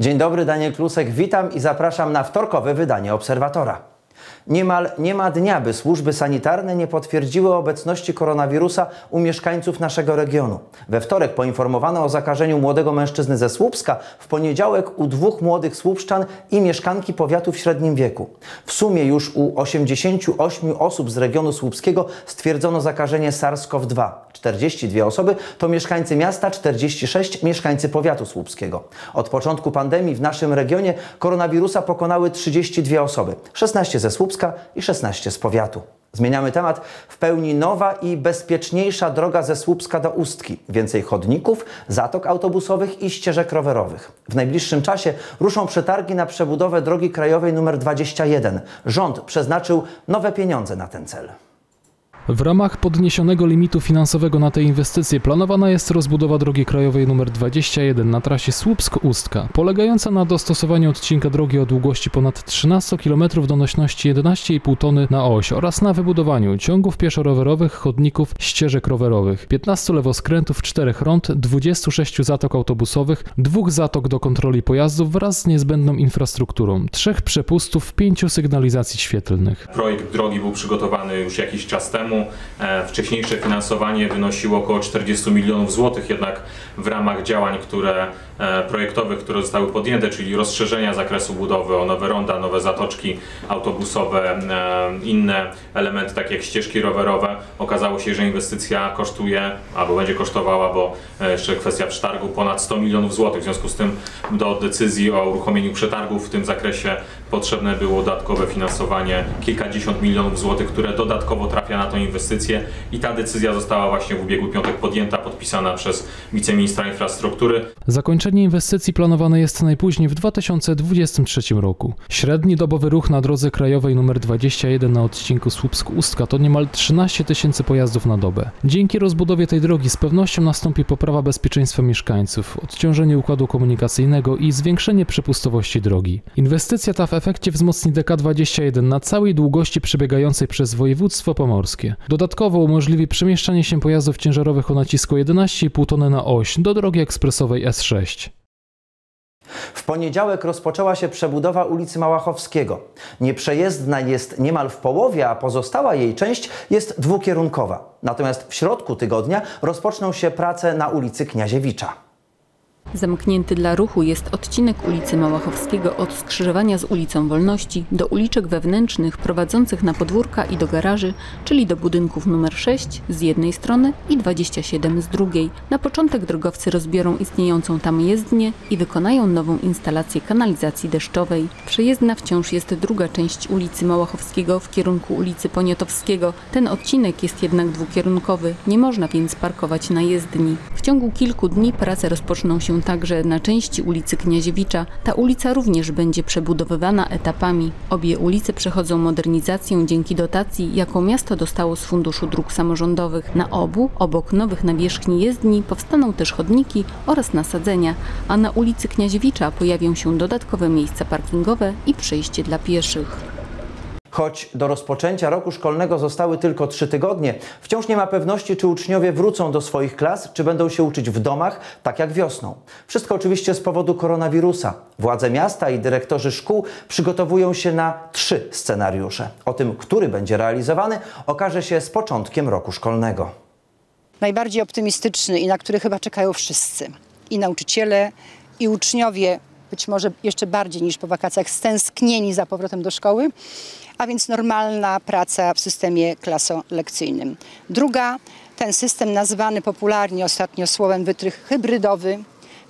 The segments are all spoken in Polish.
Dzień dobry, Daniel Klusek, witam i zapraszam na wtorkowe wydanie Obserwatora. Niemal nie ma dnia, by służby sanitarne nie potwierdziły obecności koronawirusa u mieszkańców naszego regionu. We wtorek poinformowano o zakażeniu młodego mężczyzny ze Słupska, w poniedziałek u dwóch młodych słupszczan i mieszkanki powiatu w średnim wieku. W sumie już u 88 osób z regionu słupskiego stwierdzono zakażenie SARS-CoV-2. 42 osoby to mieszkańcy miasta, 46 mieszkańcy powiatu słupskiego. Od początku pandemii w naszym regionie koronawirusa pokonały 32 osoby, 16 ze Słupska i 16 z powiatu. Zmieniamy temat. W pełni nowa i bezpieczniejsza droga ze Słupska do Ustki. Więcej chodników, zatok autobusowych i ścieżek rowerowych. W najbliższym czasie ruszą przetargi na przebudowę drogi krajowej nr 21. Rząd przeznaczył nowe pieniądze na ten cel. W ramach podniesionego limitu finansowego na te inwestycje planowana jest rozbudowa drogi krajowej nr 21 na trasie Słupsk-Ustka, polegająca na dostosowaniu odcinka drogi o długości ponad 13 km do nośności 11,5 tony na oś oraz na wybudowaniu ciągów pieszo-rowerowych, chodników, ścieżek rowerowych, 15 lewoskrętów, 4 rond, 26 zatok autobusowych, dwóch zatok do kontroli pojazdów wraz z niezbędną infrastrukturą, trzech przepustów, pięciu sygnalizacji świetlnych. Projekt drogi był przygotowany już jakiś czas temu. E, Wcześniejsze finansowanie wynosiło około 40 milionów złotych, jednak w ramach działań które, e, projektowych, które zostały podjęte, czyli rozszerzenia zakresu budowy o nowe ronda, nowe zatoczki autobusowe, e, inne elementy takie jak ścieżki rowerowe, okazało się, że inwestycja kosztuje, albo będzie kosztowała, bo jeszcze kwestia przetargu, ponad 100 milionów złotych. W związku z tym do decyzji o uruchomieniu przetargów w tym zakresie potrzebne było dodatkowe finansowanie kilkadziesiąt milionów złotych, które dodatkowo trafia na tą inwestycję i ta decyzja została właśnie w ubiegły piątek podjęta, podpisana przez wiceministra infrastruktury. Zakończenie inwestycji planowane jest najpóźniej w 2023 roku. Średni dobowy ruch na drodze krajowej nr 21 na odcinku Słupsk-Ustka to niemal 13 tysięcy pojazdów na dobę. Dzięki rozbudowie tej drogi z pewnością nastąpi poprawa bezpieczeństwa mieszkańców, odciążenie układu komunikacyjnego i zwiększenie przepustowości drogi. Inwestycja ta w efekcie wzmocni DK21 na całej długości przebiegającej przez województwo pomorskie. Dodatkowo umożliwi przemieszczanie się pojazdów ciężarowych o nacisku 11,5 tony na oś do drogi ekspresowej S6. W poniedziałek rozpoczęła się przebudowa ulicy Małachowskiego. Nieprzejezdna jest niemal w połowie, a pozostała jej część jest dwukierunkowa. Natomiast w środku tygodnia rozpoczną się prace na ulicy Kniaziewicza. Zamknięty dla ruchu jest odcinek ulicy Małachowskiego od skrzyżowania z ulicą Wolności do uliczek wewnętrznych prowadzących na podwórka i do garaży, czyli do budynków numer 6 z jednej strony i 27 z drugiej. Na początek drogowcy rozbiorą istniejącą tam jezdnię i wykonają nową instalację kanalizacji deszczowej. Przejezdna wciąż jest druga część ulicy Małachowskiego w kierunku ulicy Poniatowskiego. Ten odcinek jest jednak dwukierunkowy, nie można więc parkować na jezdni. W ciągu kilku dni prace rozpoczną się także na części ulicy Kniaziewicza. Ta ulica również będzie przebudowywana etapami. Obie ulice przechodzą modernizację dzięki dotacji, jaką miasto dostało z Funduszu Dróg Samorządowych. Na obu, obok nowych nawierzchni jezdni, powstaną też chodniki oraz nasadzenia, a na ulicy Kniaziewicza pojawią się dodatkowe miejsca parkingowe i przejście dla pieszych. Choć do rozpoczęcia roku szkolnego zostały tylko trzy tygodnie, wciąż nie ma pewności, czy uczniowie wrócą do swoich klas, czy będą się uczyć w domach, tak jak wiosną. Wszystko oczywiście z powodu koronawirusa. Władze miasta i dyrektorzy szkół przygotowują się na trzy scenariusze. O tym, który będzie realizowany, okaże się z początkiem roku szkolnego. najbardziej optymistyczny i na który chyba czekają wszyscy. I nauczyciele, i uczniowie, być może jeszcze bardziej niż po wakacjach, stęsknieni za powrotem do szkoły, a więc normalna praca w systemie klasolekcyjnym. Druga, ten system nazwany popularnie ostatnio słowem wytrych hybrydowy,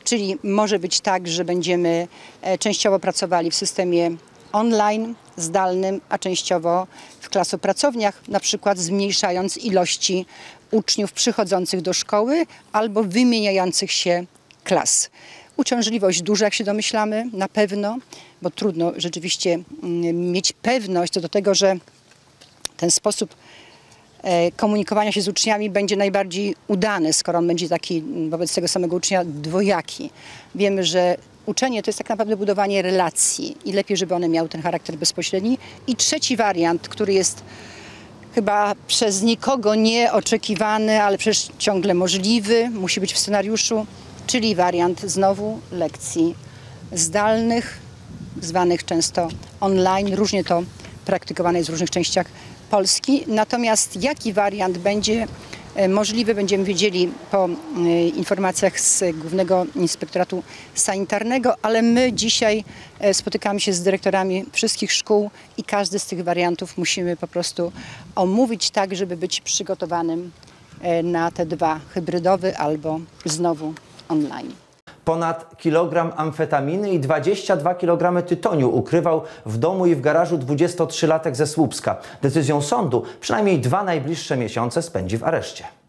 czyli może być tak, że będziemy e, częściowo pracowali w systemie online, zdalnym, a częściowo w klasopracowniach, na przykład zmniejszając ilości uczniów przychodzących do szkoły albo wymieniających się klas. Uciążliwość duża, jak się domyślamy, na pewno, bo trudno rzeczywiście mm, mieć pewność co do tego, że ten sposób e, komunikowania się z uczniami będzie najbardziej udany, skoro on będzie taki mm, wobec tego samego ucznia dwojaki. Wiemy, że uczenie to jest tak naprawdę budowanie relacji i lepiej, żeby one miały ten charakter bezpośredni. I trzeci wariant, który jest chyba przez nikogo nieoczekiwany, ale przecież ciągle możliwy, musi być w scenariuszu, czyli wariant znowu lekcji zdalnych, zwanych często online. Różnie to praktykowane jest w różnych częściach Polski. Natomiast jaki wariant będzie e, możliwy, będziemy wiedzieli po e, informacjach z Głównego Inspektoratu Sanitarnego, ale my dzisiaj e, spotykamy się z dyrektorami wszystkich szkół i każdy z tych wariantów musimy po prostu omówić tak, żeby być przygotowanym na te dwa, hybrydowy albo znowu online. Ponad kilogram amfetaminy i 22 kg tytoniu ukrywał w domu i w garażu 23-latek ze Słupska. Decyzją sądu przynajmniej dwa najbliższe miesiące spędzi w areszcie.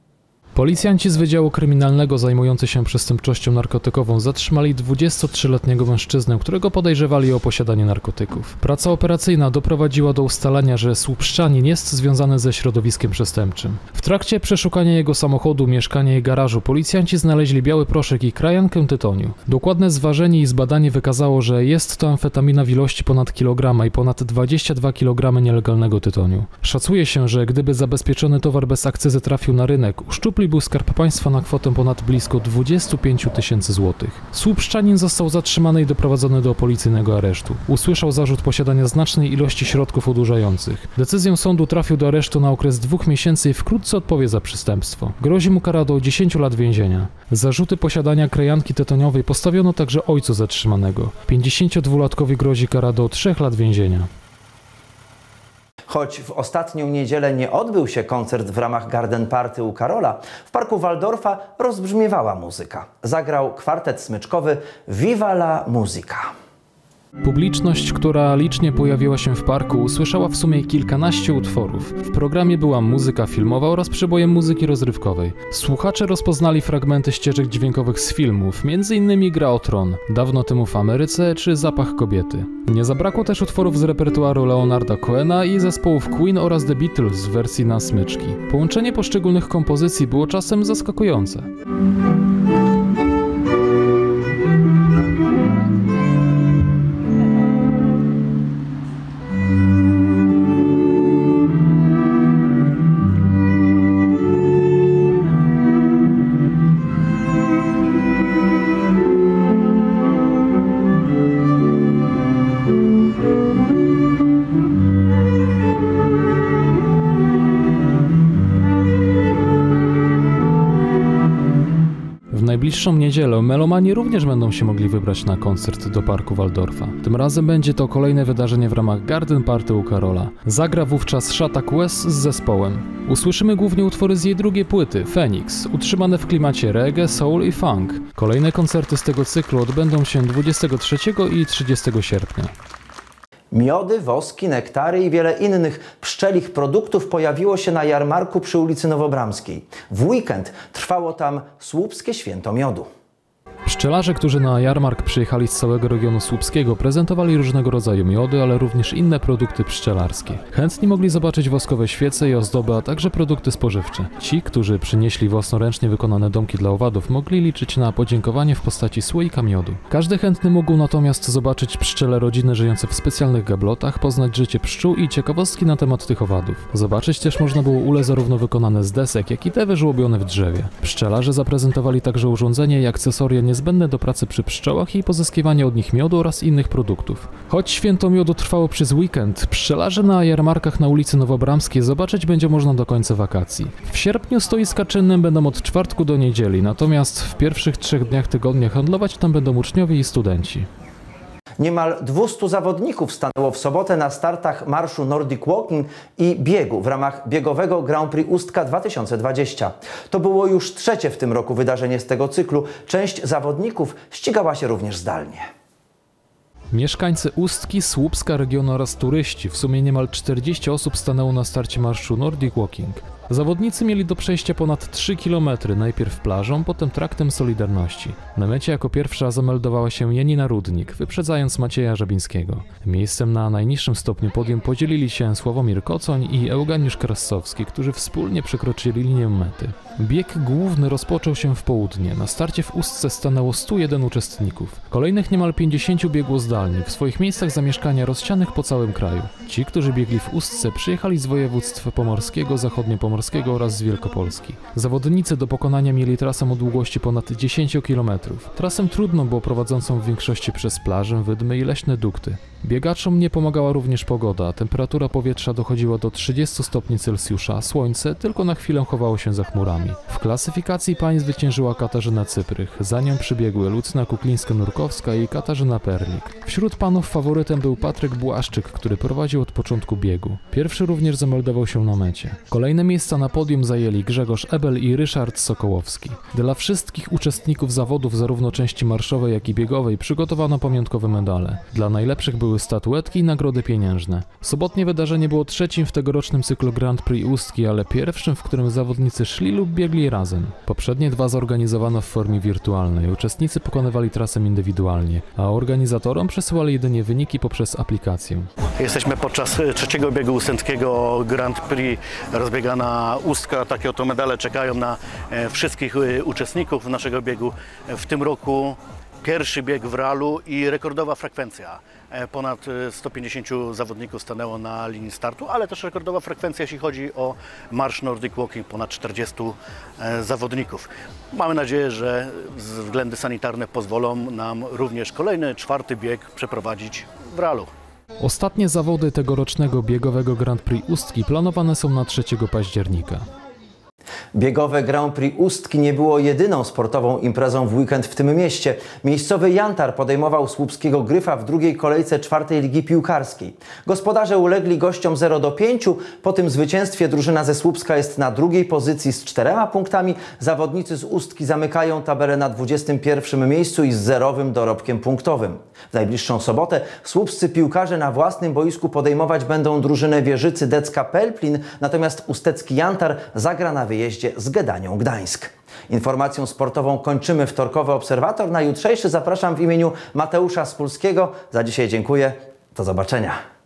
Policjanci z Wydziału Kryminalnego zajmujący się przestępczością narkotykową zatrzymali 23-letniego mężczyznę, którego podejrzewali o posiadanie narkotyków. Praca operacyjna doprowadziła do ustalenia, że Słupszczanin jest związany ze środowiskiem przestępczym. W trakcie przeszukania jego samochodu, mieszkania i garażu policjanci znaleźli biały proszek i krajankę tytoniu. Dokładne zważenie i zbadanie wykazało, że jest to amfetamina w ilości ponad kilograma i ponad 22 kg nielegalnego tytoniu. Szacuje się, że gdyby zabezpieczony towar bez akcyzy trafił na rynek, uszczupli był Skarb Państwa na kwotę ponad blisko 25 tysięcy złotych. Słupszczanin został zatrzymany i doprowadzony do policyjnego aresztu. Usłyszał zarzut posiadania znacznej ilości środków odurzających. Decyzją sądu trafił do aresztu na okres dwóch miesięcy i wkrótce odpowie za przestępstwo. Grozi mu kara do 10 lat więzienia. Zarzuty posiadania krajanki tytoniowej postawiono także ojcu zatrzymanego. 52-latkowi grozi kara do 3 lat więzienia. Choć w ostatnią niedzielę nie odbył się koncert w ramach Garden Party u Karola, w parku Waldorfa rozbrzmiewała muzyka. Zagrał kwartet smyczkowy Viva la Musica. Publiczność, która licznie pojawiła się w parku, usłyszała w sumie kilkanaście utworów. W programie była muzyka filmowa oraz przeboje muzyki rozrywkowej. Słuchacze rozpoznali fragmenty ścieżek dźwiękowych z filmów, m.in. Gra o Tron, Dawno temu w Ameryce czy Zapach kobiety. Nie zabrakło też utworów z repertuaru Leonarda Cohena i zespołów Queen oraz The Beatles w wersji na smyczki. Połączenie poszczególnych kompozycji było czasem zaskakujące. Najbliższą niedzielę melomani również będą się mogli wybrać na koncert do parku Waldorfa. Tym razem będzie to kolejne wydarzenie w ramach Garden Party u Karola. Zagra wówczas Shata Quest z zespołem. Usłyszymy głównie utwory z jej drugiej płyty, Phoenix, utrzymane w klimacie reggae, soul i funk. Kolejne koncerty z tego cyklu odbędą się 23 i 30 sierpnia. Miody, woski, nektary i wiele innych pszczelich produktów pojawiło się na jarmarku przy ulicy Nowobramskiej. W weekend trwało tam słupskie święto miodu. Pszczelarze, którzy na jarmark przyjechali z całego regionu słupskiego, prezentowali różnego rodzaju miody, ale również inne produkty pszczelarskie. Chętni mogli zobaczyć woskowe świece i ozdoby, a także produkty spożywcze. Ci, którzy przynieśli własnoręcznie wykonane domki dla owadów, mogli liczyć na podziękowanie w postaci słoika miodu. Każdy chętny mógł natomiast zobaczyć pszczele rodziny żyjące w specjalnych gablotach, poznać życie pszczół i ciekawostki na temat tych owadów. Zobaczyć też można było ule zarówno wykonane z desek, jak i te wyżłobione w drzewie. Pszczelarze zaprezentowali także urządzenie i akcesoria niezbędne do pracy przy pszczołach i pozyskiwania od nich miodu oraz innych produktów. Choć święto miodu trwało przez weekend, pszczelarze na jarmarkach na ulicy Nowobramskiej zobaczyć będzie można do końca wakacji. W sierpniu stoiska czynne będą od czwartku do niedzieli, natomiast w pierwszych trzech dniach tygodnia handlować tam będą uczniowie i studenci. Niemal 200 zawodników stanęło w sobotę na startach marszu Nordic Walking i biegu w ramach biegowego Grand Prix Ustka 2020. To było już trzecie w tym roku wydarzenie z tego cyklu. Część zawodników ścigała się również zdalnie. Mieszkańcy Ustki, Słupska regionu oraz turyści, w sumie niemal 40 osób stanęło na starcie marszu Nordic Walking. Zawodnicy mieli do przejścia ponad 3 km, najpierw plażą, potem traktem Solidarności. Na mecie jako pierwsza zameldowała się Janina Rudnik, wyprzedzając Macieja Żabińskiego. Miejscem na najniższym stopniu podium podzielili się Sławomir Kocoń i Eugeniusz Krassowski, którzy wspólnie przekroczyli linię mety. Bieg główny rozpoczął się w południe. Na starcie w Ustce stanęło 101 uczestników. Kolejnych niemal 50 biegło zdalnie, w swoich miejscach zamieszkania rozsianych po całym kraju. Ci, którzy biegli w Ustce, przyjechali z województw pomorskiego, zachodniopomorskiego Pomorskiego oraz z Wielkopolski. Zawodnicy do pokonania mieli trasę o długości ponad 10 km. Trasę trudną było prowadzącą w większości przez plażę, wydmy i leśne dukty. Biegaczom nie pomagała również pogoda. Temperatura powietrza dochodziła do 30 stopni Celsjusza, słońce tylko na chwilę chowało się za chmurami. W klasyfikacji pań zwyciężyła Katarzyna Cyprych, za nią przybiegły Lucyna Kuklińska-Nurkowska i Katarzyna Perlik. Wśród panów faworytem był Patryk Błaszczyk, który prowadził od początku biegu. Pierwszy również zameldował się na mecie. Kolejne miejsca na podium zajęli Grzegorz Ebel i Ryszard Sokołowski. Dla wszystkich uczestników zawodów zarówno części marszowej, jak i biegowej przygotowano pamiątkowe medale. Dla najlepszych były statuetki i nagrody pieniężne. Sobotnie wydarzenie było trzecim w tegorocznym cyklu Grand Prix Ustki, ale pierwszym, w którym zawodnicy szli lub biegli razem. Poprzednie dwa zorganizowano w formie wirtualnej. Uczestnicy pokonywali trasę indywidualnie, a organizatorom przesyłali jedynie wyniki poprzez aplikację. Jesteśmy podczas e, trzeciego biegu ustęckiego Grand Prix rozbiegana Ustka. Takie oto medale czekają na e, wszystkich e, uczestników naszego biegu. W tym roku pierwszy bieg w realu i rekordowa frekwencja. E, Ponad e, 150 zawodników stanęło na linii startu, ale też rekordowa frekwencja, jeśli chodzi o marsz Nordic Walking, ponad 40 e, zawodników. Mamy nadzieję, że względy sanitarne pozwolą nam również kolejny, czwarty bieg przeprowadzić w realu. Ostatnie zawody tegorocznego biegowego Grand Prix Ustki planowane są na 3 października. Biegowe Grand Prix Ustki nie było jedyną sportową imprezą w weekend w tym mieście. Miejscowy Jantar podejmował słupskiego Gryfa w drugiej kolejce czwartej ligi piłkarskiej. Gospodarze ulegli gościom 0 do 5. Po tym zwycięstwie drużyna ze Słupska jest na drugiej pozycji z czterema punktami. Zawodnicy z Ustki zamykają tabelę na 21 miejscu i z zerowym dorobkiem punktowym. W najbliższą sobotę słupscy piłkarze na własnym boisku podejmować będą drużynę Wieżycy Decka Pelplin, natomiast ustecki Jantar zagra na wyjeździe z Gedanią Gdańsk. Informacją sportową kończymy wtorkowy obserwator. Na jutrzejszy zapraszam w imieniu Mateusza Spulskiego. Za dzisiaj dziękuję. Do zobaczenia.